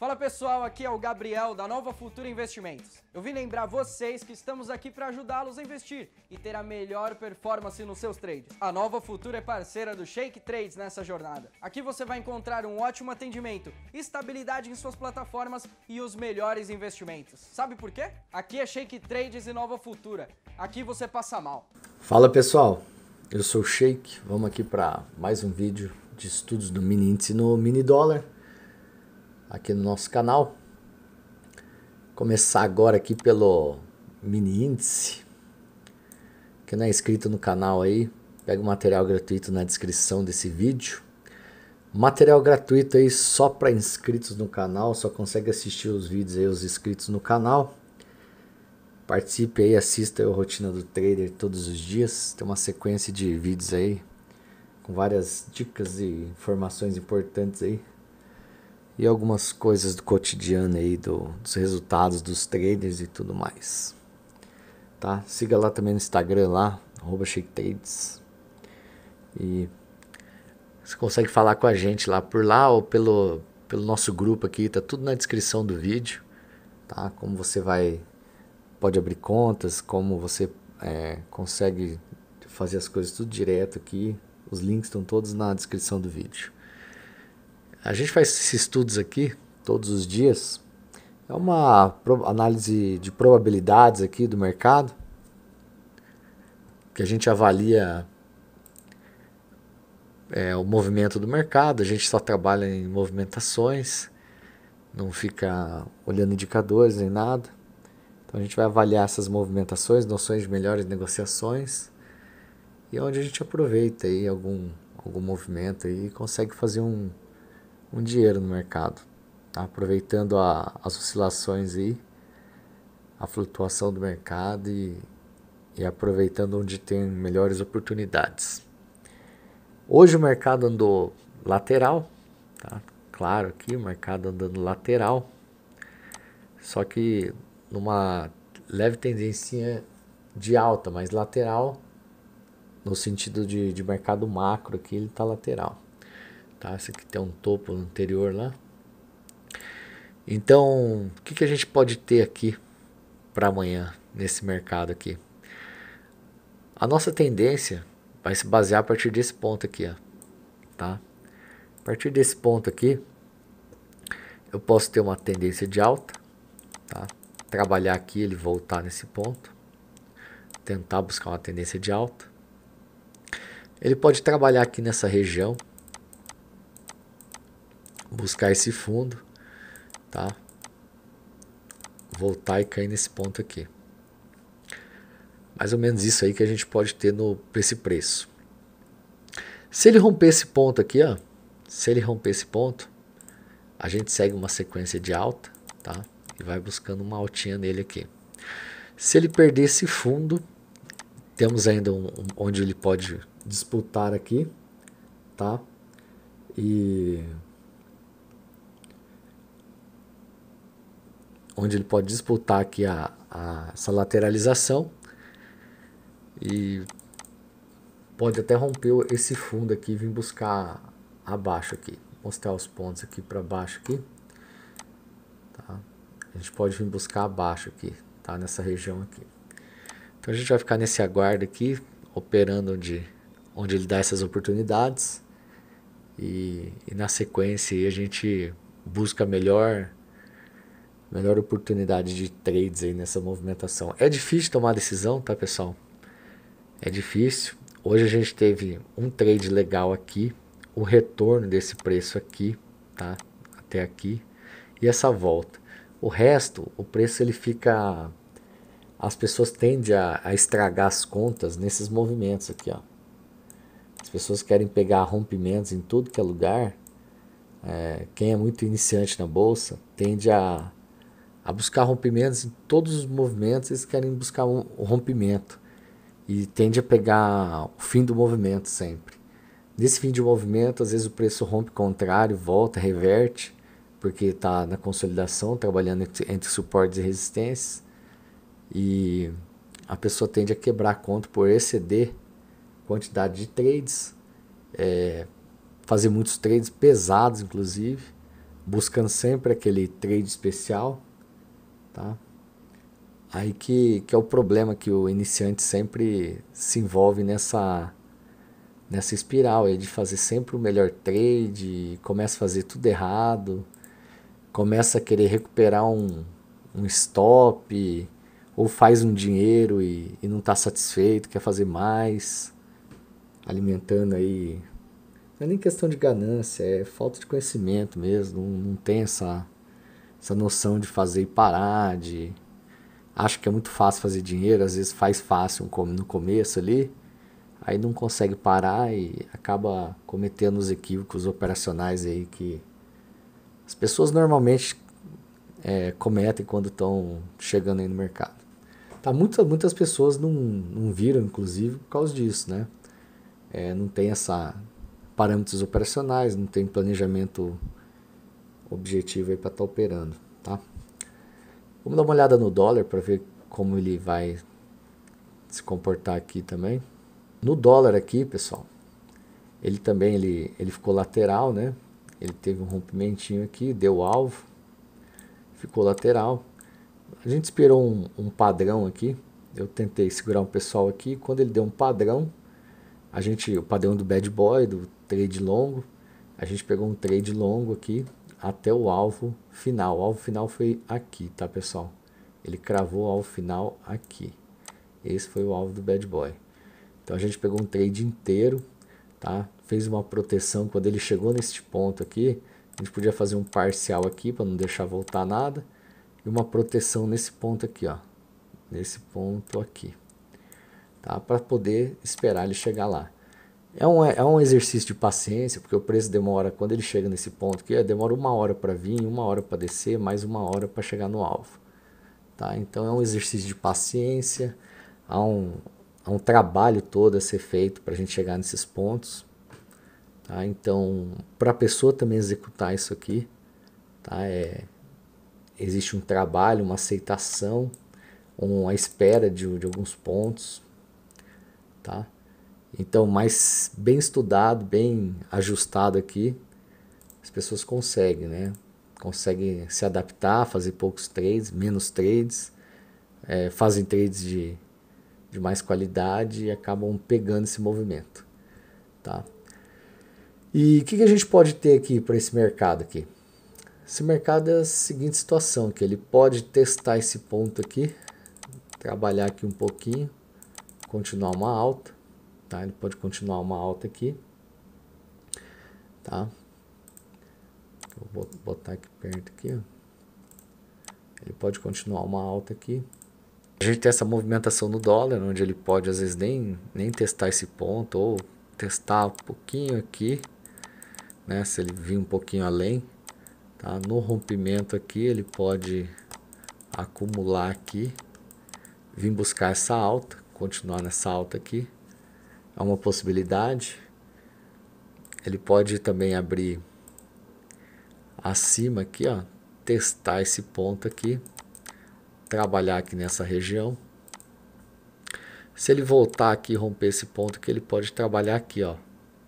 Fala pessoal, aqui é o Gabriel da Nova Futura Investimentos. Eu vim lembrar vocês que estamos aqui para ajudá-los a investir e ter a melhor performance nos seus trades. A Nova Futura é parceira do Shake Trades nessa jornada. Aqui você vai encontrar um ótimo atendimento, estabilidade em suas plataformas e os melhores investimentos. Sabe por quê? Aqui é Shake Trades e Nova Futura. Aqui você passa mal. Fala pessoal, eu sou o Shake. Vamos aqui para mais um vídeo de estudos do mini índice no mini dólar aqui no nosso canal. Começar agora aqui pelo mini índice. Quem não é inscrito no canal aí, pega o material gratuito na descrição desse vídeo. Material gratuito aí só para inscritos no canal, só consegue assistir os vídeos aí os inscritos no canal. Participe aí, assista a Rotina do Trader todos os dias. Tem uma sequência de vídeos aí com várias dicas e informações importantes aí e algumas coisas do cotidiano aí, do, dos resultados dos traders e tudo mais. Tá? Siga lá também no Instagram lá, arroba ShakeTrades. E você consegue falar com a gente lá por lá ou pelo, pelo nosso grupo aqui, tá tudo na descrição do vídeo, tá? Como você vai, pode abrir contas, como você é, consegue fazer as coisas tudo direto aqui. Os links estão todos na descrição do vídeo. A gente faz esses estudos aqui todos os dias. É uma análise de probabilidades aqui do mercado que a gente avalia é, o movimento do mercado. A gente só trabalha em movimentações, não fica olhando indicadores nem nada. Então a gente vai avaliar essas movimentações, noções de melhores negociações e onde a gente aproveita aí algum algum movimento e consegue fazer um um dinheiro no mercado, tá? aproveitando a, as oscilações aí, a flutuação do mercado e, e aproveitando onde tem melhores oportunidades. Hoje o mercado andou lateral, tá? claro aqui o mercado andando lateral, só que numa leve tendência de alta, mas lateral no sentido de, de mercado macro aqui ele está lateral tá? Esse aqui tem um topo anterior lá. Então, o que, que a gente pode ter aqui para amanhã nesse mercado aqui? A nossa tendência vai se basear a partir desse ponto aqui, ó, tá? A partir desse ponto aqui, eu posso ter uma tendência de alta, tá? Trabalhar aqui, ele voltar nesse ponto, tentar buscar uma tendência de alta. Ele pode trabalhar aqui nessa região, buscar esse fundo, tá? Voltar e cair nesse ponto aqui. Mais ou menos isso aí que a gente pode ter no esse preço. Se ele romper esse ponto aqui, ó, se ele romper esse ponto, a gente segue uma sequência de alta, tá? E vai buscando uma altinha nele aqui. Se ele perder esse fundo, temos ainda um, um, onde ele pode disputar aqui, tá? E onde ele pode disputar aqui a, a, essa lateralização e pode até romper esse fundo aqui e vir buscar abaixo aqui. Vou mostrar os pontos aqui para baixo aqui. Tá? A gente pode vir buscar abaixo aqui, tá? Nessa região aqui. Então a gente vai ficar nesse aguardo aqui, operando onde, onde ele dá essas oportunidades. E, e na sequência a gente busca melhor melhor oportunidade de trades aí nessa movimentação. É difícil tomar decisão, tá, pessoal? É difícil. Hoje a gente teve um trade legal aqui, o retorno desse preço aqui, tá? Até aqui e essa volta. O resto, o preço ele fica as pessoas tendem a, a estragar as contas nesses movimentos aqui, ó. As pessoas querem pegar rompimentos em tudo que é lugar. É, quem é muito iniciante na bolsa tende a a buscar rompimentos em todos os movimentos, eles querem buscar um, rompimento. E tende a pegar o fim do movimento sempre. Nesse fim de movimento, às vezes o preço rompe contrário, volta, reverte, porque está na consolidação, trabalhando entre, entre suportes e resistências, e a pessoa tende a quebrar a conta por exceder quantidade de trades, é, fazer muitos trades pesados, inclusive, buscando sempre aquele trade especial, tá? Aí que, que é o problema que o iniciante sempre se envolve nessa nessa espiral aí de fazer sempre o melhor trade, começa a fazer tudo errado, começa a querer recuperar um, um stop, ou faz um dinheiro e, e não está satisfeito, quer fazer mais, alimentando aí. Não é nem questão de ganância, é falta de conhecimento mesmo, não, não tem essa, essa noção de fazer e parar, de acha que é muito fácil fazer dinheiro, às vezes faz fácil no começo ali, aí não consegue parar e acaba cometendo os equívocos operacionais aí que as pessoas normalmente é, cometem quando estão chegando aí no mercado. Tá, muitas, muitas pessoas não, não viram, inclusive, por causa disso, né? É, não tem essa parâmetros operacionais, não tem planejamento objetivo aí para estar tá operando, tá? Vamos dar uma olhada no dólar para ver como ele vai se comportar aqui também. No dólar aqui, pessoal, ele também ele, ele ficou lateral, né? Ele teve um rompimentinho aqui, deu alvo, ficou lateral. A gente esperou um, um padrão aqui. Eu tentei segurar um pessoal aqui. Quando ele deu um padrão, a gente, o padrão do bad boy, do trade longo, a gente pegou um trade longo aqui até o alvo final. O alvo final foi aqui, tá pessoal? Ele cravou o alvo final aqui. Esse foi o alvo do bad boy. Então a gente pegou um trade inteiro, tá? Fez uma proteção quando ele chegou neste ponto aqui, a gente podia fazer um parcial aqui para não deixar voltar nada e uma proteção nesse ponto aqui, ó. Nesse ponto aqui. Tá? Para poder esperar ele chegar lá. É um, é um exercício de paciência, porque o preço demora, quando ele chega nesse ponto aqui, demora uma hora para vir, uma hora para descer, mais uma hora para chegar no alvo. Tá? Então é um exercício de paciência, há um, há um trabalho todo a ser feito para a gente chegar nesses pontos. Tá? Então, para a pessoa também executar isso aqui, tá? é, existe um trabalho, uma aceitação, uma espera de, de alguns pontos. Tá? Então, mais bem estudado, bem ajustado aqui, as pessoas conseguem, né? Conseguem se adaptar, fazer poucos trades, menos trades, é, fazem trades de de mais qualidade e acabam pegando esse movimento. Tá? E o que, que, a gente pode ter aqui para esse mercado aqui? Esse mercado é a seguinte situação, que ele pode testar esse ponto aqui, trabalhar aqui um pouquinho, continuar uma alta, tá? Ele pode continuar uma alta aqui, tá? Vou botar aqui perto aqui, ó. Ele pode continuar uma alta aqui, a gente tem essa movimentação no dólar, onde ele pode às vezes nem, nem testar esse ponto, ou testar um pouquinho aqui, né, se ele vir um pouquinho além. Tá? No rompimento aqui, ele pode acumular aqui, vir buscar essa alta, continuar nessa alta aqui. É uma possibilidade. Ele pode também abrir acima aqui, ó, testar esse ponto aqui trabalhar aqui nessa região. Se ele voltar aqui e romper esse ponto que ele pode trabalhar aqui, ó.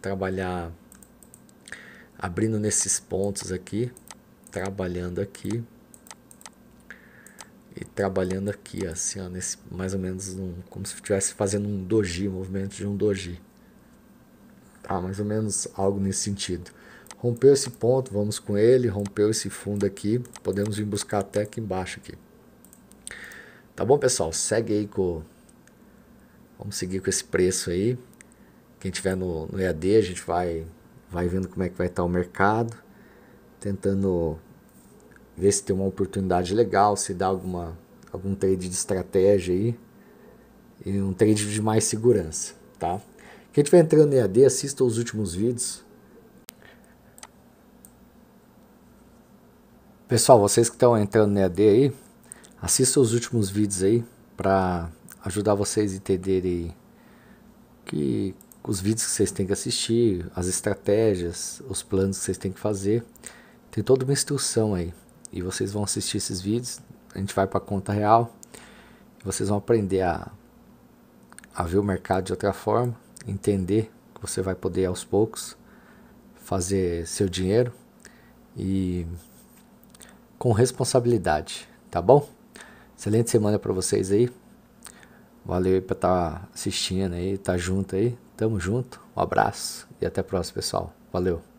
Trabalhar abrindo nesses pontos aqui, trabalhando aqui trabalhando aqui, assim, ó, nesse mais ou menos um, como se estivesse fazendo um doji, um movimento de um doji. Tá, mais ou menos algo nesse sentido. Rompeu esse ponto, vamos com ele, rompeu esse fundo aqui, podemos vir buscar até aqui embaixo aqui. Tá bom, pessoal? Segue aí com. Vamos seguir com esse preço aí. Quem tiver no, no EAD, a gente vai, vai vendo como é que vai estar o mercado. Tentando ver se tem uma oportunidade legal, se dá alguma, algum trade de estratégia aí. E um trade de mais segurança, tá? Quem estiver entrando no EAD, assista os últimos vídeos. Pessoal, vocês que estão entrando no EAD aí, Assista os últimos vídeos aí para ajudar vocês a entenderem que os vídeos que vocês têm que assistir, as estratégias, os planos que vocês têm que fazer. Tem toda uma instrução aí. E vocês vão assistir esses vídeos, a gente vai para a conta real. Vocês vão aprender a, a ver o mercado de outra forma, entender que você vai poder aos poucos fazer seu dinheiro e com responsabilidade, tá bom? Excelente semana para vocês aí. Valeu aí por estar tá assistindo aí, tá junto aí. Tamo junto. Um abraço e até a próxima, pessoal. Valeu.